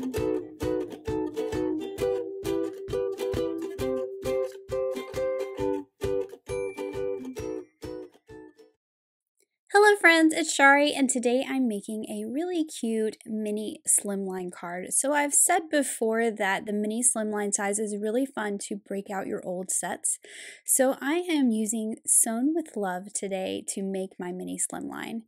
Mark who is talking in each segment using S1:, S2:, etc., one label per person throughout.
S1: Hello friends, it's Chari and today I'm making a really cute mini slimline card. So I've said before that the mini slimline size is really fun to break out your old sets. So I am using Sewn with Love today to make my mini slimline.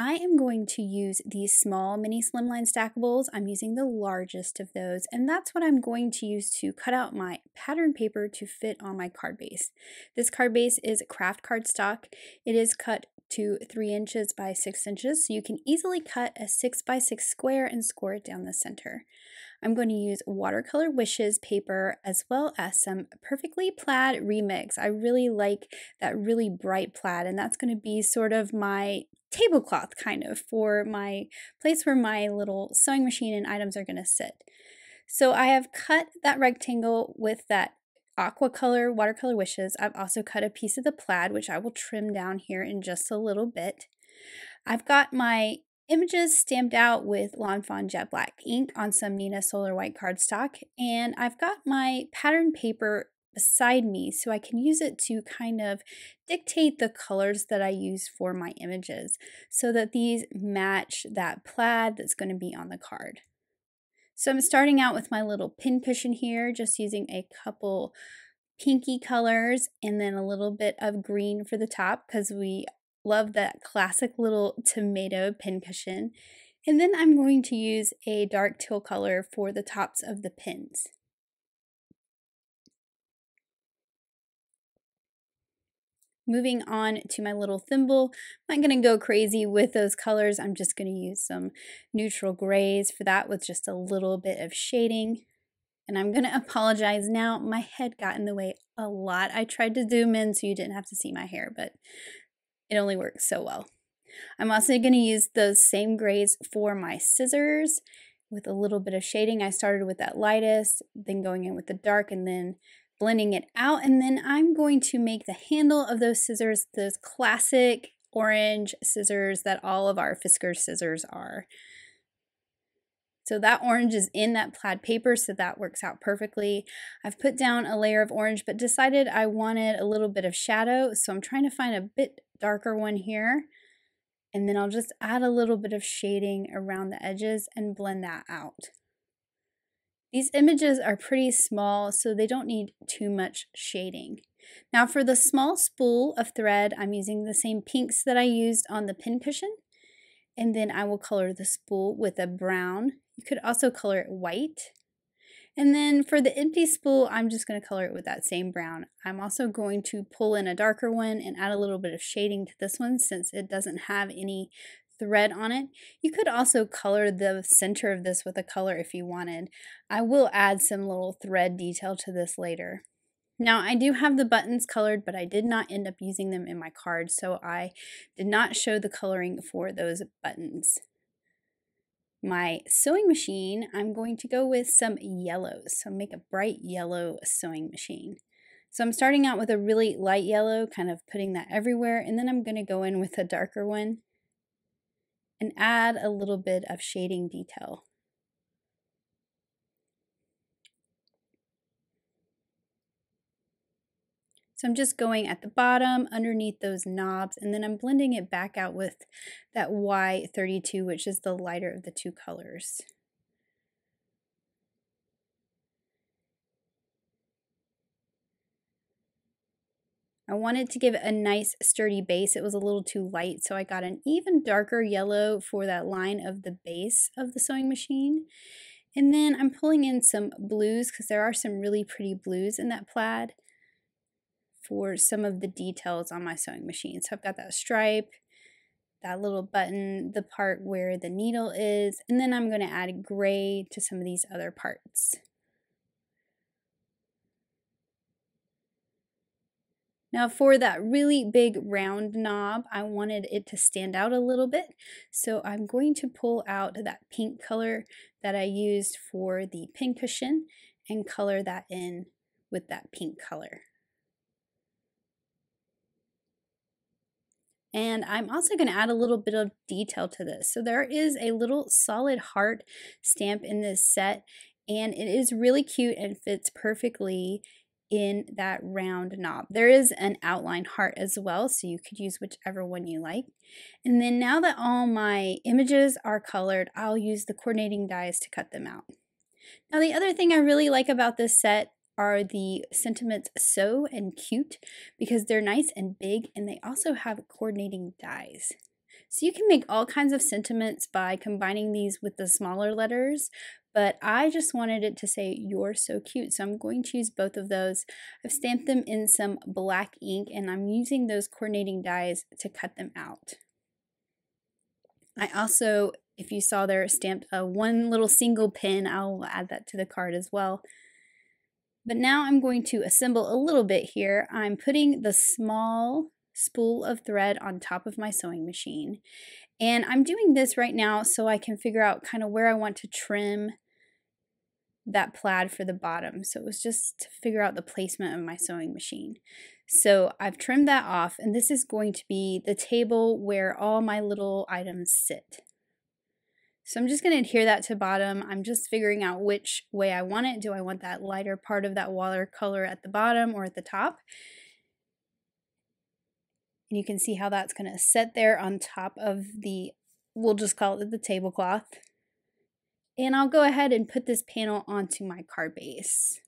S1: I am going to use these small mini slimline stackables. I'm using the largest of those and that's what I'm going to use to cut out my pattern paper to fit on my card base. This card base is kraft cardstock. It is cut to 3 inches by 6 inches, so you can easily cut a 6 by 6 square and score it down the center. I'm going to use watercolor wishes paper as well as some perfectly plaid remix. I really like that really bright plaid and that's going to be sort of my tablecloth kind of for my place where my little sewing machine and items are going to sit. So I have cut that rectangle with that aqua color watercolor wishes. I've also cut a piece of the plaid, which I will trim down here in just a little bit. I've got my images stamped out with Lawn Fawn Jet Black ink on some Neenah Solar White cardstock, and I've got my pattern paper beside me so I can use it to kind of dictate the colors that I use for my images so that these match that plaid that's going to be on the card. So I'm starting out with my little pin cushion here, just using a couple pinky colors and then a little bit of green for the top because we love that classic little tomato pin cushion. And then I'm going to use a dark teal color for the tops of the pins. Moving on to my little thimble, I'm not going to go crazy with those colors. I'm just going to use some neutral grays for that with just a little bit of shading. And I'm going to apologize now. My head got in the way a lot. I tried to zoom in so you didn't have to see my hair, but it only works so well. I'm also going to use those same grays for my scissors with a little bit of shading. I started with that lightest, then going in with the dark, and then blending it out. And then I'm going to make the handle of those scissors those classic orange scissors that all of our Fiskars scissors are. So that orange is in that plaid paper, so that works out perfectly. I've put down a layer of orange, but decided I wanted a little bit of shadow, so I'm trying to find a bit darker one here. And then I'll just add a little bit of shading around the edges and blend that out. These images are pretty small, so they don't need too much shading. Now for the small spool of thread, I'm using the same pinks that I used on the pincushion. And then I will color the spool with a brown. You could also color it white. And then for the empty spool, I'm just going to color it with that same brown. I'm also going to pull in a darker one and add a little bit of shading to this one since it doesn't have any thread on it. You could also color the center of this with a color if you wanted. I will add some little thread detail to this later. Now I do have the buttons colored, but I did not end up using them in my card, so I did not show the coloring for those buttons. My sewing machine, I'm going to go with some yellows, so make a bright yellow sewing machine. So I'm starting out with a really light yellow, kind of putting that everywhere, and then I'm going to go in with a darker one and add a little bit of shading detail. So I'm just going at the bottom underneath those knobs and then I'm blending it back out with that Y32 which is the lighter of the two colors. I wanted to give it a nice sturdy base. It was a little too light, so I got an even darker yellow for that line of the base of the sewing machine. And then I'm pulling in some blues because there are some really pretty blues in that plaid for some of the details on my sewing machine. So I've got that stripe, that little button, the part where the needle is, and then I'm going to add gray to some of these other parts. Now for that really big round knob, I wanted it to stand out a little bit. So I'm going to pull out that pink color that I used for the pin cushion and color that in with that pink color. And I'm also going to add a little bit of detail to this. So there is a little solid heart stamp in this set and it is really cute and fits perfectly in that round knob. There is an outline heart as well, so you could use whichever one you like. And then now that all my images are colored, I'll use the coordinating dies to cut them out. Now the other thing I really like about this set are the sentiments so and cute because they're nice and big and they also have coordinating dies. So you can make all kinds of sentiments by combining these with the smaller letters, but I just wanted it to say, you're so cute. So I'm going to use both of those. I've stamped them in some black ink and I'm using those coordinating dies to cut them out. I also, if you saw there, stamped a one little single pin. I'll add that to the card as well. But now I'm going to assemble a little bit here. I'm putting the small spool of thread on top of my sewing machine. And I'm doing this right now so I can figure out kind of where I want to trim that plaid for the bottom. So it was just to figure out the placement of my sewing machine. So I've trimmed that off and this is going to be the table where all my little items sit. So I'm just going to adhere that to bottom. I'm just figuring out which way I want it. Do I want that lighter part of that watercolor at the bottom or at the top? And you can see how that's going to set there on top of the, we'll just call it the tablecloth. And I'll go ahead and put this panel onto my card base.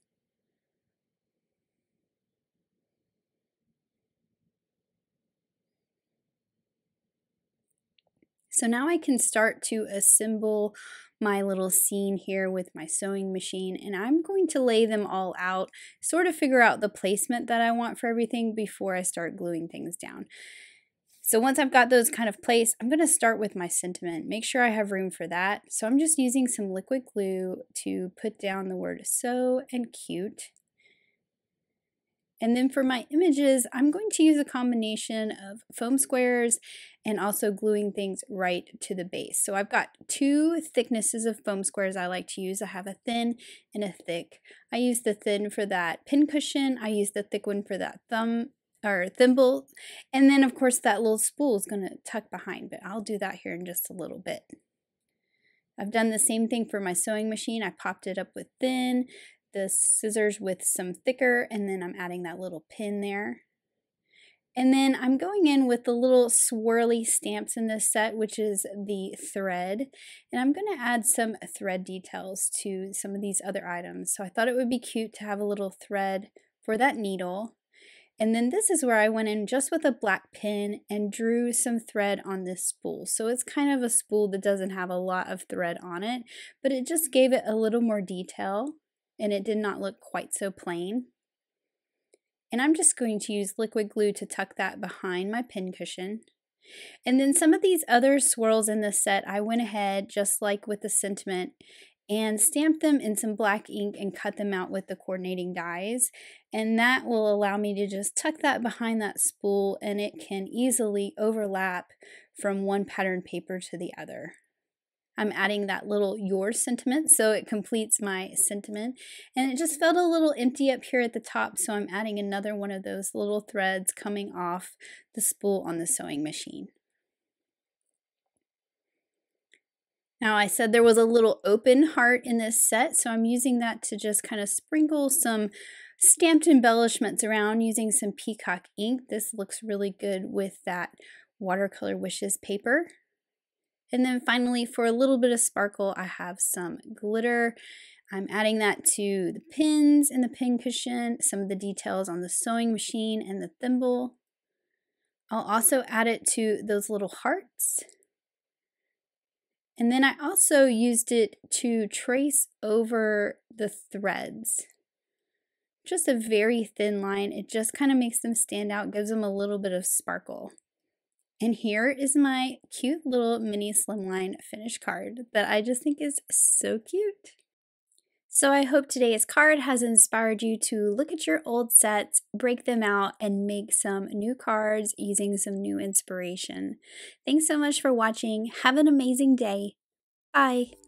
S1: So now I can start to assemble my little scene here with my sewing machine and I'm going to lay them all out, sort of figure out the placement that I want for everything before I start gluing things down. So once I've got those kind of placed, I'm going to start with my sentiment. Make sure I have room for that. So I'm just using some liquid glue to put down the word so and cute. And then for my images, I'm going to use a combination of foam squares and also gluing things right to the base. So I've got two thicknesses of foam squares I like to use. I have a thin and a thick. I use the thin for that pin cushion. I use the thick one for that thumb or thimble. And then of course that little spool is going to tuck behind, but I'll do that here in just a little bit. I've done the same thing for my sewing machine. I popped it up with thin, the scissors with some thicker, and then I'm adding that little pin there. And then I'm going in with the little swirly stamps in this set, which is the thread. And I'm going to add some thread details to some of these other items. So I thought it would be cute to have a little thread for that needle. And then this is where I went in just with a black pin and drew some thread on this spool. So it's kind of a spool that doesn't have a lot of thread on it, but it just gave it a little more detail and it did not look quite so plain. And I'm just going to use liquid glue to tuck that behind my pin cushion. And then some of these other swirls in the set, I went ahead, just like with the sentiment, and stamp them in some black ink and cut them out with the coordinating dies. And that will allow me to just tuck that behind that spool and it can easily overlap from one pattern paper to the other. I'm adding that little your sentiment so it completes my sentiment and it just felt a little empty up here at the top so I'm adding another one of those little threads coming off the spool on the sewing machine. Now I said there was a little open heart in this set, so I'm using that to just kind of sprinkle some stamped embellishments around using some peacock ink. This looks really good with that watercolor wishes paper. And then finally, for a little bit of sparkle, I have some glitter. I'm adding that to the pins in the pin cushion, some of the details on the sewing machine and the thimble. I'll also add it to those little hearts and then I also used it to trace over the threads. Just a very thin line. It just kind of makes them stand out, gives them a little bit of sparkle. And here is my cute little mini slimline finish card that I just think is so cute. So I hope today's card has inspired you to look at your old sets, break them out, and make some new cards using some new inspiration. Thanks so much for watching. Have an amazing day. Bye.